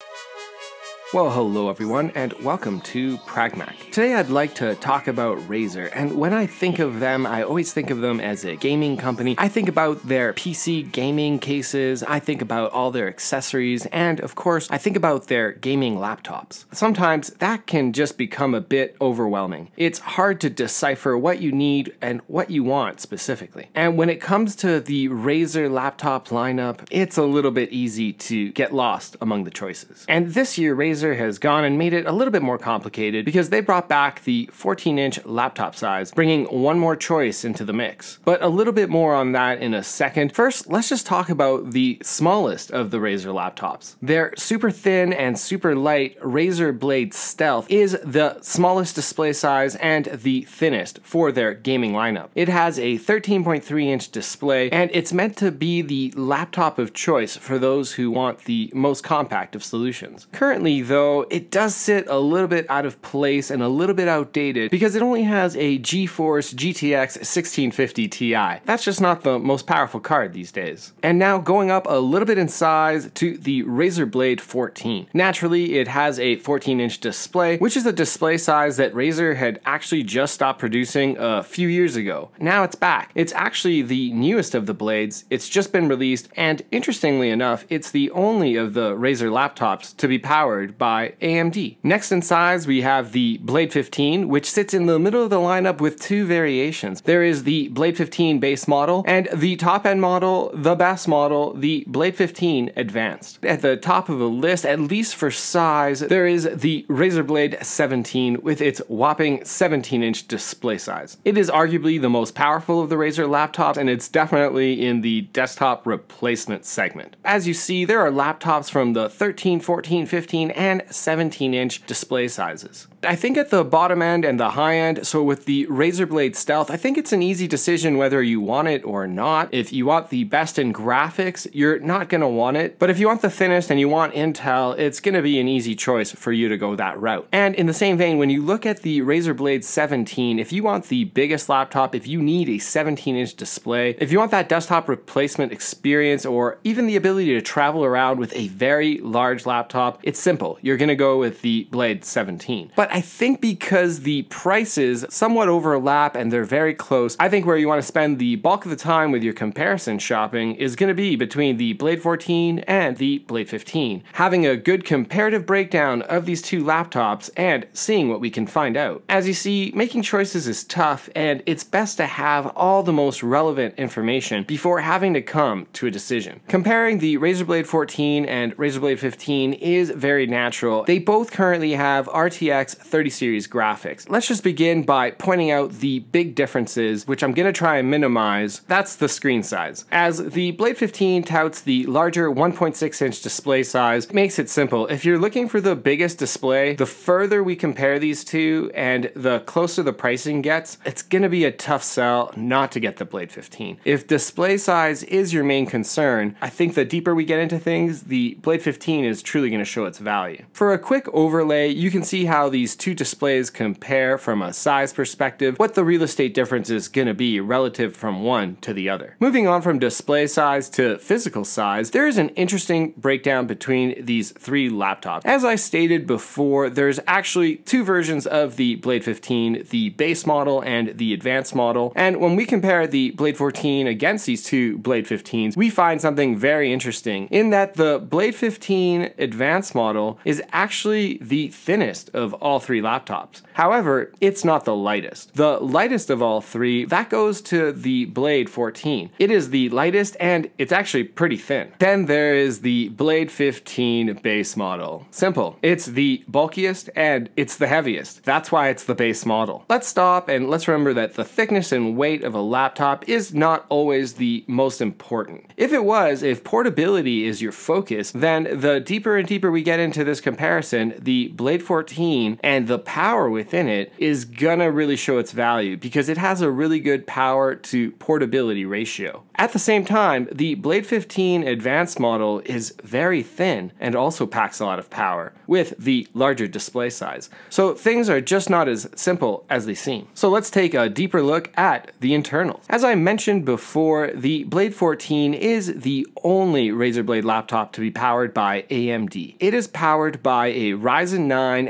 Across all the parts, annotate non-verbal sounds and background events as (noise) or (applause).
Música Well, hello everyone, and welcome to Pragmach. Today I'd like to talk about Razer, and when I think of them, I always think of them as a gaming company. I think about their PC gaming cases, I think about all their accessories, and of course, I think about their gaming laptops. Sometimes that can just become a bit overwhelming. It's hard to decipher what you need and what you want specifically. And when it comes to the Razer laptop lineup, it's a little bit easy to get lost among the choices. And this year, Razer Razer has gone and made it a little bit more complicated because they brought back the 14 inch laptop size, bringing one more choice into the mix. But a little bit more on that in a second. First, let's just talk about the smallest of the Razer laptops. Their super thin and super light Razer Blade Stealth is the smallest display size and the thinnest for their gaming lineup. It has a 13.3 inch display and it's meant to be the laptop of choice for those who want the most compact of solutions. Currently, though, it does sit a little bit out of place and a little bit outdated because it only has a GeForce GTX 1650 Ti. That's just not the most powerful card these days. And now going up a little bit in size to the Razer Blade 14. Naturally, it has a 14 inch display, which is a display size that Razer had actually just stopped producing a few years ago. Now it's back. It's actually the newest of the blades. It's just been released, and interestingly enough, it's the only of the Razer laptops to be powered by AMD. Next in size, we have the Blade 15, which sits in the middle of the lineup with two variations. There is the Blade 15 base model, and the top end model, the best model, the Blade 15 Advanced. At the top of the list, at least for size, there is the Razer Blade 17 with its whopping 17 inch display size. It is arguably the most powerful of the Razer laptops, and it's definitely in the desktop replacement segment. As you see, there are laptops from the 13, 14, 15, and 17 inch display sizes. I think at the bottom end and the high end, so with the Razer Blade Stealth, I think it's an easy decision whether you want it or not. If you want the best in graphics, you're not going to want it. But if you want the thinnest and you want Intel, it's going to be an easy choice for you to go that route. And in the same vein, when you look at the Razer Blade 17, if you want the biggest laptop, if you need a 17 inch display, if you want that desktop replacement experience, or even the ability to travel around with a very large laptop, it's simple. You're going to go with the Blade 17. But I think because the prices somewhat overlap and they're very close, I think where you want to spend the bulk of the time with your comparison shopping is going to be between the Blade 14 and the Blade 15. Having a good comparative breakdown of these two laptops and seeing what we can find out. As you see, making choices is tough and it's best to have all the most relevant information before having to come to a decision. Comparing the Razer Blade 14 and Razer Blade 15 is very natural. They both currently have RTX 30 series graphics. Let's just begin by pointing out the big differences, which I'm gonna try and minimize. That's the screen size. As the Blade 15 touts the larger 1.6 inch display size, makes it simple. If you're looking for the biggest display, the further we compare these two and the closer the pricing gets, it's gonna be a tough sell not to get the Blade 15. If display size is your main concern, I think the deeper we get into things, the Blade 15 is truly gonna show its value. For a quick overlay, you can see how these two displays compare from a size perspective, what the real estate difference is going to be relative from one to the other. Moving on from display size to physical size, there is an interesting breakdown between these three laptops. As I stated before, there's actually two versions of the Blade 15, the base model and the advanced model, and when we compare the Blade 14 against these two Blade 15s, we find something very interesting in that the Blade 15 advanced model is actually the thinnest of all three laptops. However, it's not the lightest. The lightest of all three, that goes to the Blade 14. It is the lightest and it's actually pretty thin. Then there is the Blade 15 base model. Simple. It's the bulkiest and it's the heaviest. That's why it's the base model. Let's stop and let's remember that the thickness and weight of a laptop is not always the most important. If it was, if portability is your focus, then the deeper and deeper we get into this comparison, the Blade 14 and the power within it is gonna really show its value because it has a really good power to portability ratio. At the same time, the Blade 15 Advanced model is very thin and also packs a lot of power with the larger display size. So things are just not as simple as they seem. So let's take a deeper look at the internals. As I mentioned before, the Blade 14 is the only Razer Blade laptop to be powered by AMD. It is powered by a Ryzen 9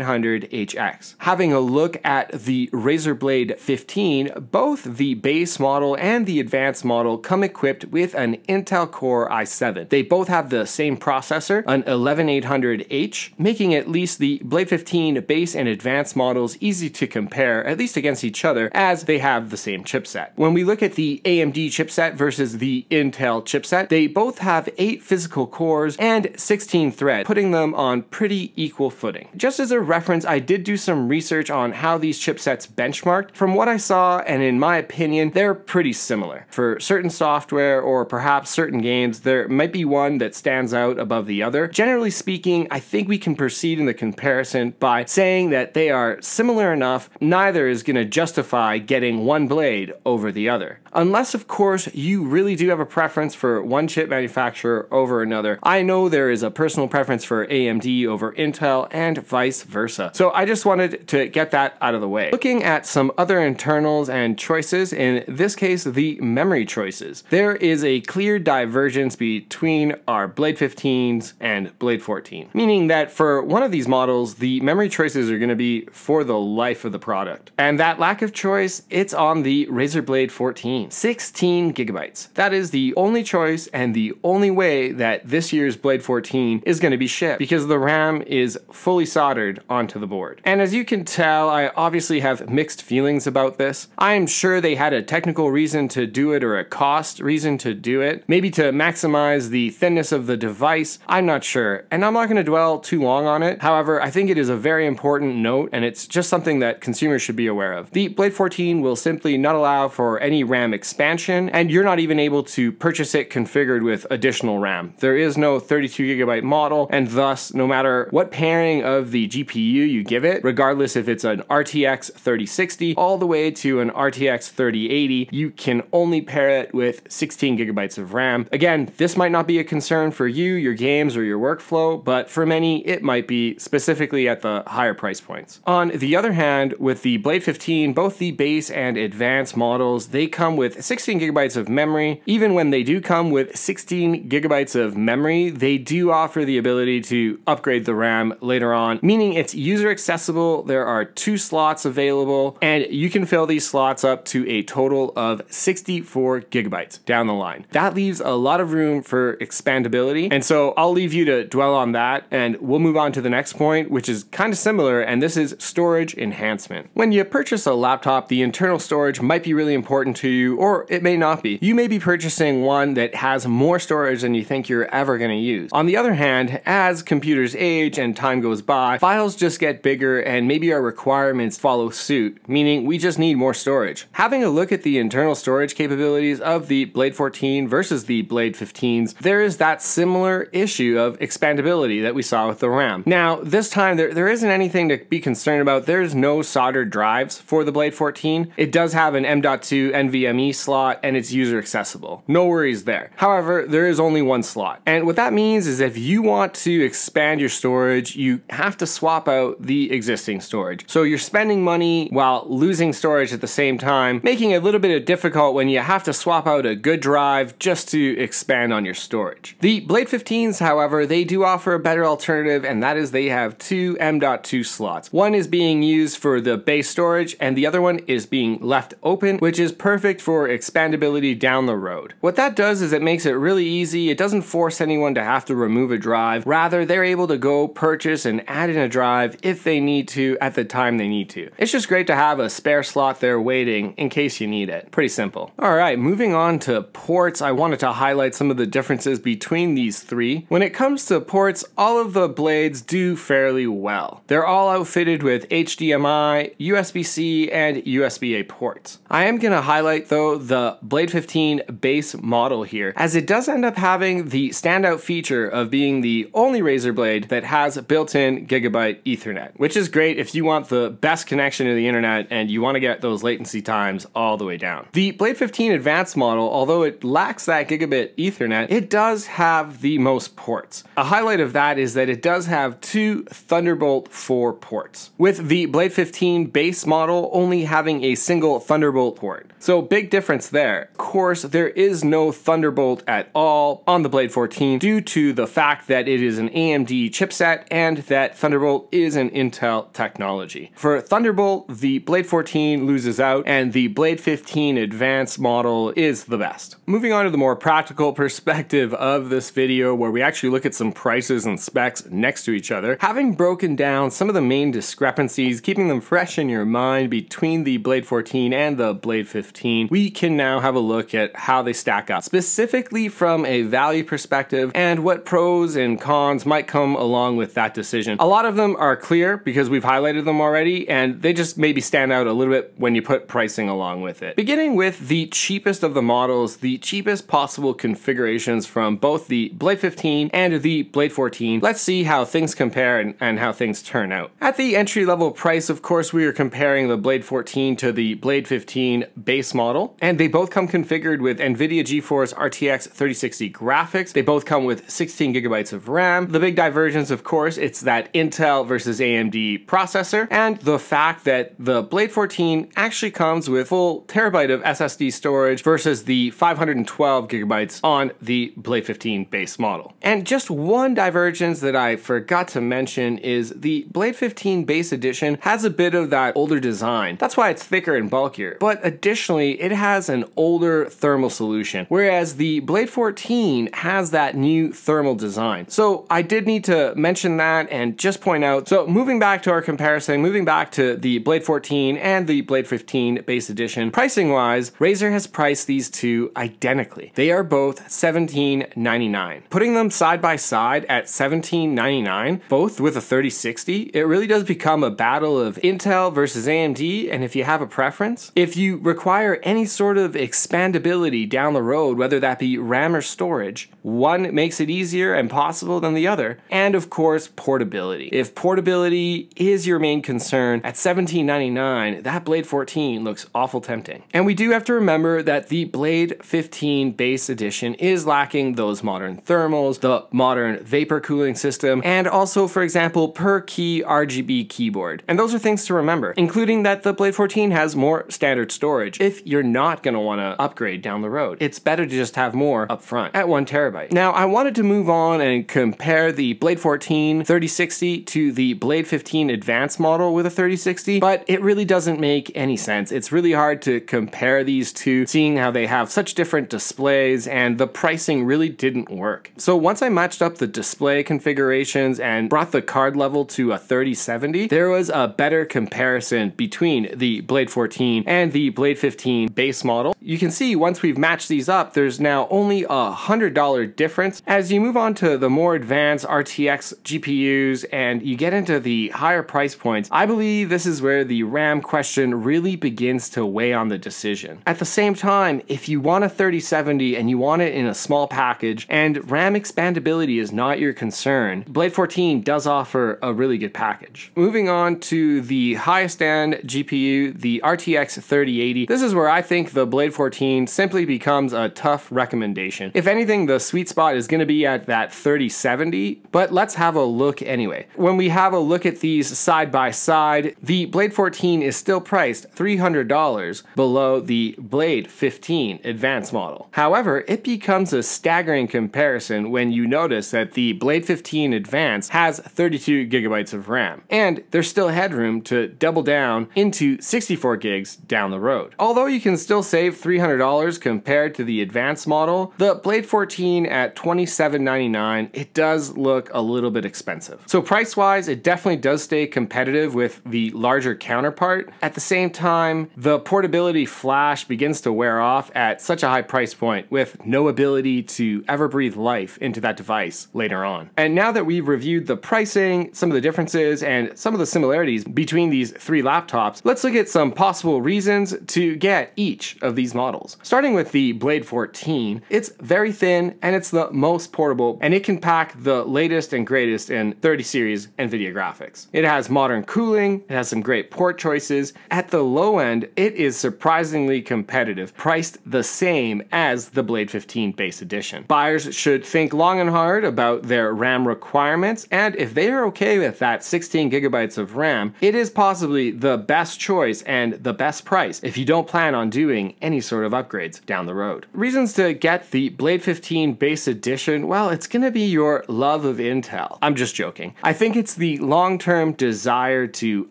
5900HX. Having a look at the Razer Blade 15, both the base model and the advanced model come equipped with an Intel Core i7. They both have the same processor, an 11800H, making at least the Blade 15 base and advanced models easy to compare, at least against each other, as they have the same chipset. When we look at the AMD chipset versus the Intel chipset, they both have 8 physical cores and 16 threads, putting them on pretty equal footing. Just as a reference, I did do some research on how these chipsets benchmarked. From what I saw, and in my opinion, they're pretty similar. For certain software or perhaps certain games, there might be one that stands out above the other. Generally speaking, I think we can proceed in the comparison by saying that they are similar enough, neither is going to justify getting one blade over the other. Unless, of course, you really do have a preference for one chip manufacturer over another. I know there is a personal preference for AMD over Intel and vice versa. So I just wanted to get that out of the way. Looking at some other internals and choices, in this case, the memory choices. There is a clear divergence between our Blade 15s and Blade 14, meaning that for one of these models, the memory choices are going to be for the life of the product. And that lack of choice, it's on the Razer Blade 14. 16 gigabytes. That is the only choice and the only way that this year's Blade 14 is going to be shipped because the RAM is fully soldered onto the board. And as you can tell, I obviously have mixed feelings about this. I am sure they had a technical reason to do it or a cost reason to do it, maybe to maximize the thinness of the device. I'm not sure, and I'm not going to dwell too long on it. However, I think it is a very important note, and it's just something that consumers should be aware of. The Blade 14 will simply not allow for any RAM expansion, and you're not even able to purchase it configured with additional RAM. There is no 32 gigabyte model, and thus, no matter what pairing of the GPU you give it, regardless if it's an RTX 3060 all the way to an RTX 3080, you can only pair it with 16 gigabytes of RAM. Again, this might not be a concern for you, your games, or your workflow, but for many, it might be specifically at the higher price points. On the other hand, with the Blade 15, both the base and advanced models, they come with 16 gigabytes of memory. Even when they do come with 16 gigabytes of memory, they do offer the ability to upgrade the RAM later on, meaning it's user accessible. There are two slots available, and you can fill these slots up to a total of 64 gigabytes down the line. That leaves a lot of room for expandability, and so I'll leave you to dwell on that, and we'll move on to the next point, which is kind of similar, and this is storage enhancement. When you purchase a laptop, the internal storage might be really important to you, or it may not be. You may be purchasing one that has more storage than you think you're ever going to use. On the other hand, as computers age and time goes by, files just get bigger and maybe our requirements follow suit, meaning we just need more storage. Having a look at the internal storage capabilities of the Blade 14 versus the Blade 15s, there is that similar issue of expandability that we saw with the RAM. Now, this time there, there isn't anything to be concerned about. There's no soldered drives for the Blade 14. It does have an M.2 NVMe slot and it's user accessible. No worries there. However, there is only one slot. And what that means is if you want to expand your storage, you have to swap out the existing storage. So you're spending money while losing storage at the same time, making it a little bit of difficult when you have to swap out a good drive just to expand on your storage. The Blade 15s, however, they do offer a better alternative, and that is they have two M.2 slots. One is being used for the base storage, and the other one is being left open, which is perfect for expandability down the road. What that does is it makes it really easy. It doesn't force anyone to have to remove a drive. Rather, they're able to go purchase and add in a drive if they need to at the time they need to. It's just great to have a spare slot there waiting in case you need it. Pretty simple. All right, moving on to ports, I wanted to highlight some of the differences between these three. When it comes to ports, all of the blades do fairly well. They're all outfitted with HDMI, USB-C, and USB-A ports. I am going to highlight though the Blade 15 base model here, as it does end up having the standout feature of being the only Razer blade that has built-in gigabit ethernet, which is great if you want the best connection to the internet and you want to get those latency times all the way down. The Blade 15 Advanced model, although it lacks that gigabit Ethernet, it does have the most ports. A highlight of that is that it does have two Thunderbolt 4 ports, with the Blade 15 base model only having a single Thunderbolt port. So big difference there. Of course, there is no Thunderbolt at all on the Blade 14 due to the fact that it is an AMD chipset and that Thunderbolt is an Intel technology. For Thunderbolt, the Blade 14 loses out and the Blade 15 Advanced model is the best. Moving on to the more practical (laughs) perspective of this video where we actually look at some prices and specs next to each other, having broken down some of the main discrepancies, keeping them fresh in your mind between the Blade 14 and the Blade 15, we can now have a look at how they stack up, specifically from a value perspective and what pros and cons might come along with that decision. A lot of them are clear because we've highlighted them already and they just maybe stand out a little bit when you put pricing along with it. Beginning with the cheapest of the models, the cheapest possible configurations from both the Blade 15 and the Blade 14, let's see how things compare and, and how things turn out. At the entry level price, of course, we are comparing the Blade 14 to the Blade 15 base model, and they both come configured with NVIDIA GeForce RTX 3060 graphics. They both come with 16 gigabytes of RAM. The big divergence, of course, it's that Intel versus AMD processor, and the fact that the Blade 14 actually comes with full terabyte of SSD storage versus the 512 gigabytes on the Blade 15 base model. And just one divergence that I forgot to mention is the Blade 15 base edition has a bit of that older design. That's why it's thicker and bulkier. But additionally, it has an older thermal solution, whereas the Blade 14 has that new thermal design. So I did need to mention that and just point out. So moving back to our comparison, moving back to the Blade 14 and the Blade 15 base edition, pricing wise, Razer has priced these two identically. They are both $17.99. Putting them side by side at $17.99, both with a 3060, it really does become a battle of Intel versus AMD. And if you have a preference, if you require any sort of expandability down the road, whether that be RAM or storage, one makes it easier and possible than the other. And of course, portability. If portability is your main concern, at $17.99, that Blade 14 looks awful tempting. And we do have to remember that the Blade 15 base edition is lacking those modern thermals, the modern vapor cooling system, and also, for example, per key RGB keyboard. And those are things to remember, including that the Blade 14 has more standard storage if you're not going to want to upgrade down the road. It's better to just have more up front at one terabyte. Now, I wanted to move on and compare the Blade 14 3060 to the Blade 15 Advanced model with a 3060, but it really doesn't make any sense. It's really hard to compare these two, seeing how they have such different displays and the pricing really didn't work. So once I matched up the display configurations and brought the card level to a 3070, there was a better comparison between the Blade 14 and the Blade 15 base model. You can see once we've matched these up, there's now only a $100 difference. As you move on to the more advanced RTX GPUs and you get into the higher price points, I believe this is where the RAM question really begins to weigh on the decision. At the same time, if you want a 3070 and you want it in a small package and RAM expandability is not your concern, Blade 14 does offer a really good package. Moving on to the highest end GPU, the RTX 3080. This is where I think the Blade 14 simply becomes a tough recommendation. If anything, the sweet spot is going to be at that 3070, but let's have a look anyway. When we have a look at these side by side, the Blade 14 is still priced $300 below the Blade 15 Advanced model. However, it becomes a staggering comparison when you notice that the Blade 15 Advanced has 32 gigabytes of RAM, and there's still headroom to double down into 64 gigs down the road. Although you can still save $300 compared to the Advanced model, the Blade 14 at $27.99, it does look a little bit expensive. So price it definitely does stay competitive with the larger counterpart. At the same time, the portability flash begins to wear off at such a high price point with no ability to ever breathe life into that device later on. And now that we've reviewed the pricing, some of the differences, and some of the similarities between these three laptops, let's look at some possible reasons to get each of these models. Starting with the Blade 14, it's very thin and it's the most portable, and it can pack the latest and greatest in 30 series NVIDIA graphics. It has modern cooling, it has some great port choices. At the low end, it is surprisingly competitive, priced the same as the Blade 15 base edition. Buyers should think long and hard about their RAM requirements, and if they are okay with that 16 gigabytes of RAM, it is possibly the best choice and the best price if you don't plan on doing any sort of upgrades down the road. Reasons to get the Blade 15 base edition, well, it's gonna be your love of Intel. I'm just joking. I think it's the long-term desire to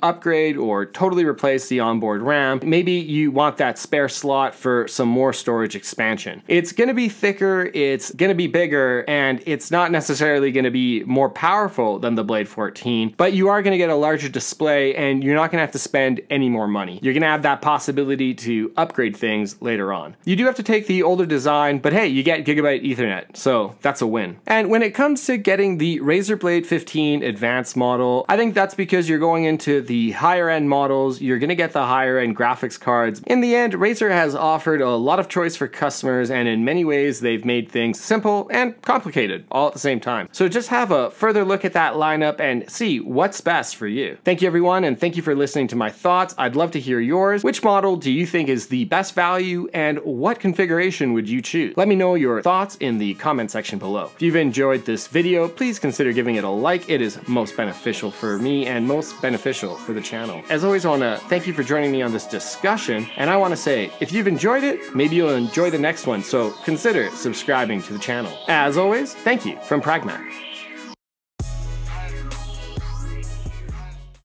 upgrade or totally replace the onboard RAM. Maybe you want that spare slot for some more storage expansion. It's gonna be thicker, it's gonna be bigger, and it's not necessarily gonna be more powerful than the Blade 14, but you are gonna get a larger display and you're not gonna have to spend any more money. You're gonna have that possibility to upgrade things later on. You do have to take the older design, but hey, you get Gigabit Ethernet, so that's a win. And when it comes to getting the Razer Blade 15 Advanced model, I think that's because you're going into the higher end models, you're gonna get the higher end graphics cards. In the end, Razer has offered a lot of choice for customers, and in many ways, they've made things simple and complicated all at the same time. So just have a further look at that lineup and see what's best for you. Thank you everyone, and thank you for listening to my thoughts. I'd love to hear yours. Which model do you think is the best value, and what configuration would you choose? Let me know your thoughts in the comment section below. If you've enjoyed this video, please consider giving it a like. It is most beneficial for me and most beneficial for the channel. As always, I want to thank you for joining me on this discussion, and I want to say, if you've enjoyed it, maybe you'll enjoy the next one, so consider subscribing to the channel. As always, thank you from Pragmach.